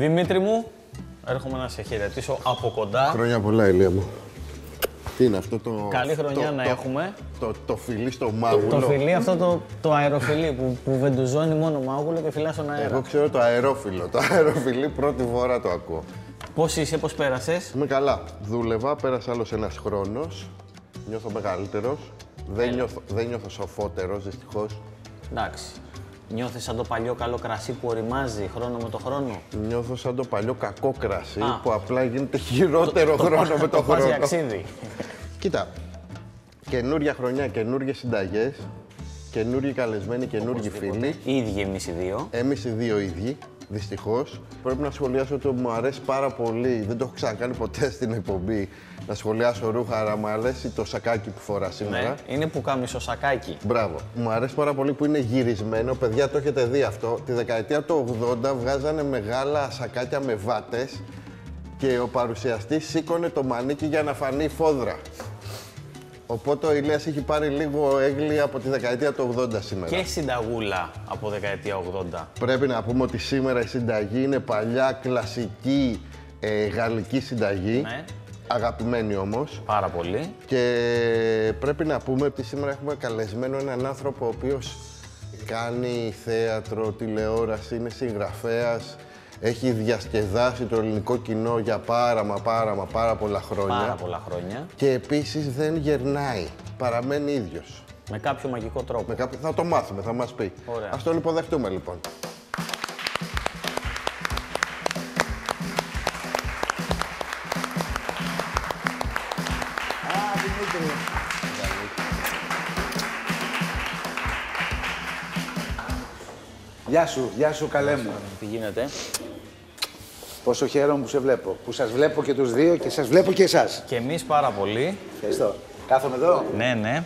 Δημήτρη μου, έρχομαι να σε χαιρετήσω από κοντά. Χρόνια πολλά, Ηλία μου. Τι είναι αυτό το... Καλή χρονιά το- να το- έχουμε. Το, το φιλί στο μάγουλο. Το φιλί, αυτό το, το αεροφιλί που, που βεντουζώνει μόνο μάγουλο και φυλά στον αέρα. Εγώ ξέρω το αερόφιλο. Το αεροφιλί πρώτη φορά το ακούω. Πώς είσαι, πώς πέρασες; Είμαι καλά. Δούλευα, πέρασε άλλος ένας χρόνος. Νιώθω μεγαλύτερος. Δεν νιώθω, δεν νιώθω σοφότερος, δυστυχώς. Εντάξει. Νιώθεις σαν το παλιό καλό κρασί που οριμάζει χρόνο με το χρόνο; Νιώθω σαν το παλιό κακό κρασί Α. που απλά γίνεται χειρότερο χρόνο με το Βάζει χρόνο. αξίδι. Κοίτα, καινούρια χρονιά, καινούριε συνταγές, καινούριοι καλεσμένοι, καινούριοι φίλοι. Οι ίδιοι εμείς οι δύο. Εμείς οι δύο ίδιοι, δυστυχώς. Πρέπει να σχολιάσω ότι μου αρέσει πάρα πολύ. Δεν το έχω ξανακάνει ποτέ στην εκπομπή να σχολιάσω ρούχα, αλλά μου αρέσει το σακάκι που φορά σήμερα. Ναι, είναι που κάμισο σακάκι. Μπράβο. Μου αρέσει πάρα πολύ που είναι γυρισμένο. Παιδιά, το έχετε δει αυτό. Τη δεκαετία του 80 βγάζανε μεγάλα σακάκια με βάτες και ο παρουσιαστής σήκωνε το μανίκι για να φανεί η φόδρα. Οπότε ο Ηλίας έχει πάρει λίγο έγκλη από τη δεκαετία του 80 σήμερα. Και συνταγούλα από δεκαετία 80. Πρέπει να πούμε ότι σήμερα η συνταγή είναι παλιά, κλασική, ε, γαλλική συνταγή. Ναι. Αγαπημένη όμως. Πάρα πολύ. Και πρέπει να πούμε ότι σήμερα έχουμε καλεσμένο έναν άνθρωπο ο οποίος κάνει θέατρο, τηλεόραση, είναι συγγραφέας, έχει διασκεδάσει το ελληνικό κοινό για πάρα μα πάρα μα πάρα πολλά χρόνια. Πάρα πολλά χρόνια. Και επίσης δεν γερνάει, παραμένει ίδιος. Με κάποιο μαγικό τρόπο. Με κάποιο... Θα το μάθουμε, θα μας πει. Ωραία. Ας τον υποδεχτούμε λοιπόν. Γεια σου, γεια σου καλέ μου. Τι γίνεται; Πόσο χαίρομαι που σε βλέπω. Που σας βλέπω και τους δύο και σας βλέπω και εσάς. Και εμείς πάρα πολύ. Ευχαριστώ. Κάθομαι εδώ. Ναι, ναι.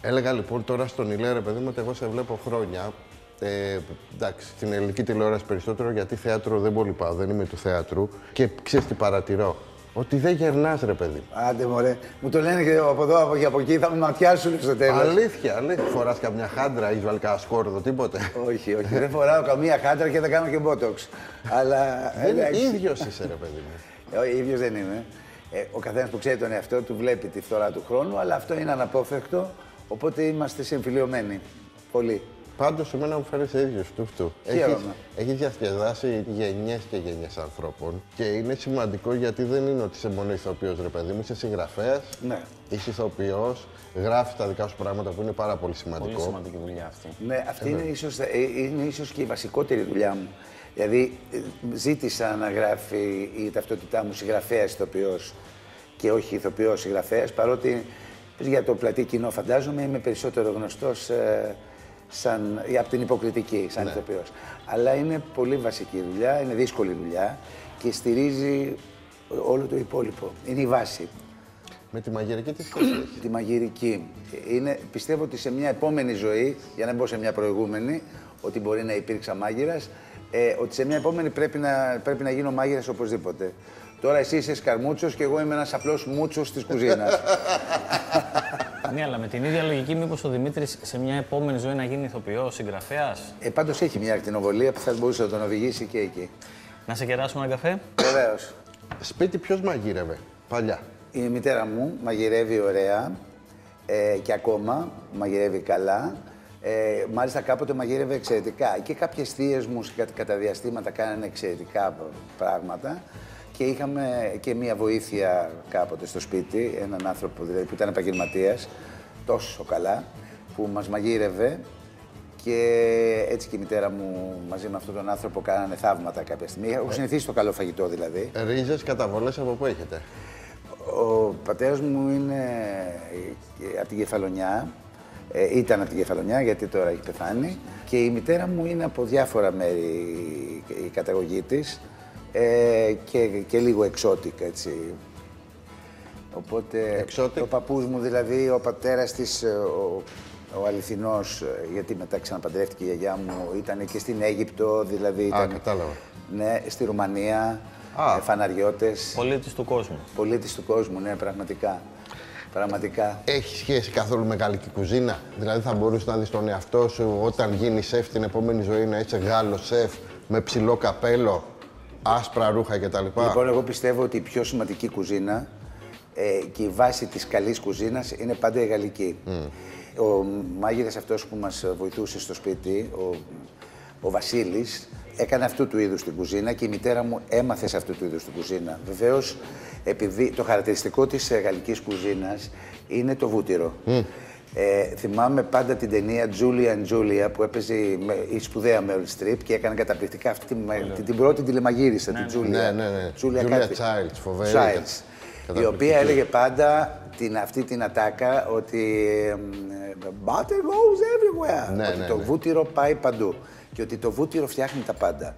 Έλεγα λοιπόν τώρα στον Ηλία, ρε παιδί μου, ότι εγώ σε βλέπω χρόνια. Ε, εντάξει, στην ελληνική τηλεόραση περισσότερο, γιατί θέατρο δεν πολύ πάω, δεν είμαι του θέατρου. Και ξέρεις τι παρατηρώ. Ότι δεν γερνάς, ρε παιδί. μου. Άντε μωρέ. Μου το λένε και από εδώ από, και από εκεί θα με ματιάσουν στο τέλος. Αλήθεια, αλήθεια. Φοράς καμιά χάντρα, έχεις βάλει κανένα σκόρδο, τίποτε. όχι, όχι. δεν φοράω καμία χάντρα και δεν κάνω και μπότοξ. Αλλά Δεν εντάξει. ίδιος είσαι, ρε παιδί μου. Ε, Ο ίδιος δεν είμαι. Ε, ο καθένας που ξέρει τον εαυτό του βλέπει τη φθορά του χρόνου, αλλά αυτό είναι αναπόφευκτο. Οπότε είμαστε συμφιλειωμένοι. Πολύ. Πάντως, εμένα μου φέρει ίδιος του αυτού. Χαίρομαι. Έχεις διασκεδάσει γενιές και γενιές ανθρώπων και είναι σημαντικό γιατί δεν είναι ότι είσαι μόνο ηθοποιός, ρε παιδί μου. Είσαι συγγραφέας, Ναι. είσαι ηθοποιός, γράφεις τα δικά σου πράγματα που είναι πάρα πολύ σημαντικό. Πολύ σημαντική δουλειά αυτή. Ναι, αυτή είναι ίσως, ε, είναι ίσως και η βασικότερη δουλειά μου. Δηλαδή, ε, ζήτησα να γράφει η ταυτότητά μου συγγραφέας ηθοποιός και όχι ηθοποιός συγγραφέας, παρότι για το πλατή κοινό φαντάζομαι είμαι περισσότερο γνωστός ε, σαν, ε, από την υποκριτική, σαν Ναι. ηθοποιός. Αλλά είναι πολύ βασική δουλειά, είναι δύσκολη δουλειά και στηρίζει όλο το υπόλοιπο. Είναι η βάση Με τη μαγειρική τι σχέση έχει; τη μαγειρική. Είναι, πιστεύω ότι σε μια επόμενη ζωή, για να μπω σε μια προηγούμενη, ότι μπορεί να υπήρξα μάγειρας, ε, ότι σε μια επόμενη πρέπει να, πρέπει να γίνω μάγειρας οπωσδήποτε. Τώρα εσύ είσαι σκαρμούτσος και εγώ είμαι ένας απλός μούτσος της κουζίνας. ναι, αλλά με την ίδια λογική, μήπως ο Δημήτρης σε μια επόμενη ζωή να γίνει ηθοποιός, συγγραφέας; ε, Πάντως έχει μια ακτινοβολία που θα μπορούσε να τον οδηγήσει και εκεί. Να σε κεράσουμε ένα καφέ; Βεβαίως. Σπίτι ποιος μαγείρευε, παλιά; Η μητέρα μου μαγειρεύει ωραία ε, και ακόμα μαγειρεύει καλά. Ε, μάλιστα κάποτε μαγειρεύε εξαιρετικά. Και κάποιες θείες μου σε κα- κατά διαστήματα κάνανε εξαιρετικά πράγματα. Και είχαμε και μία βοήθεια κάποτε στο σπίτι, έναν άνθρωπο δηλαδή, που ήταν επαγγελματίας, τόσο καλά, που μας μαγείρευε και έτσι και η μητέρα μου μαζί με αυτόν τον άνθρωπο κάνανε θαύματα κάποια στιγμή. Έχω συνηθίσει το καλό φαγητό δηλαδή. Ρίζες, καταβολέ από πού έχετε; Ο πατέρας μου είναι από την Κεφαλονιά. Ε, ήταν από την Κεφαλονιά, γιατί τώρα έχει πεθάνει. Και η μητέρα μου είναι από διάφορα μέρη η καταγωγή της. Ε, και, και λίγο εξώτικα, έτσι. Οπότε, Exotic; ο παππούς μου δηλαδή, ο πατέρας της, ε, ο, ο αληθινός, ε, γιατί μετά ξαναπαντρεύτηκε η γιαγιά μου, ήταν και στην Αίγυπτο, δηλαδή ήταν... κατάλαβα. Ναι, στη Ρουμανία, Α. ε, φαναριώτες. Πολίτης του κόσμου. Πολίτης του κόσμου, ναι, πραγματικά. Πραγματικά. Έχει σχέση καθόλου με γαλλική κουζίνα; Δηλαδή, θα μπορούσες να δεις τον εαυτό σου όταν γίνεις σεφ την επόμενη ζωή να είσαι Γάλλος σεφ με ψηλό καπέλο; Άσπρα ρούχα κτλ. Λοιπόν, εγώ πιστεύω ότι η πιο σημαντική κουζίνα ε, και η βάση της καλής κουζίνας είναι πάντα η γαλλική. Ο μάγειρας αυτός που μας βοηθούσε στο σπίτι, ο, ο Βασίλης, έκανε αυτού του είδους την κουζίνα και η μητέρα μου έμαθε σε αυτού του είδους την κουζίνα. Βεβαίως, επειδή το χαρακτηριστικό της ε, γαλλικής κουζίνας είναι το βούτυρο. Ε, θυμάμαι πάντα την ταινία Julia and Julia που έπαιζε η, με- η σπουδαία Meryl Streep και έκανε καταπληκτικά αυτή τη- την, την πρώτη τηλεμαγείρισα, την Julia. Ναι, ναι, ναι. Julia, Julia κάτι. Childs, φοβερή. Childs, η Καταπληκτική. οποία έλεγε πάντα την, αυτή την ατάκα ότι εμ, butter goes everywhere. Ναι, ότι ναι, το ναι. βούτυρο πάει παντού και ότι το βούτυρο φτιάχνει τα πάντα.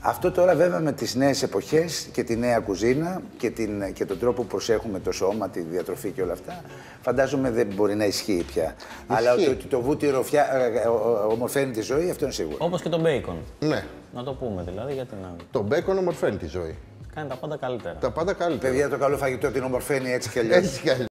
Αυτό τώρα βέβαια με τις νέες εποχές και τη νέα κουζίνα και, την, και τον τρόπο που προσέχουμε το σώμα, τη διατροφή και όλα αυτά, φαντάζομαι δεν μπορεί να ισχύει πια. Αλλά ότι, ότι το βούτυρο φτιά, ε, ε, ο- ο- ομορφαίνει τη ζωή, αυτό είναι σίγουρο. Όπως και το μπέικον. Ναι. Να το πούμε δηλαδή, γιατί να Το μπέικον ομορφαίνει τη ζωή. κάνει τα πάντα καλύτερα. Τα πάντα καλύτερα. Παιδιά, το καλό φαγητό την ομορφαίνει έτσι κι αλλιώς. Έτσι κι αλλιώς.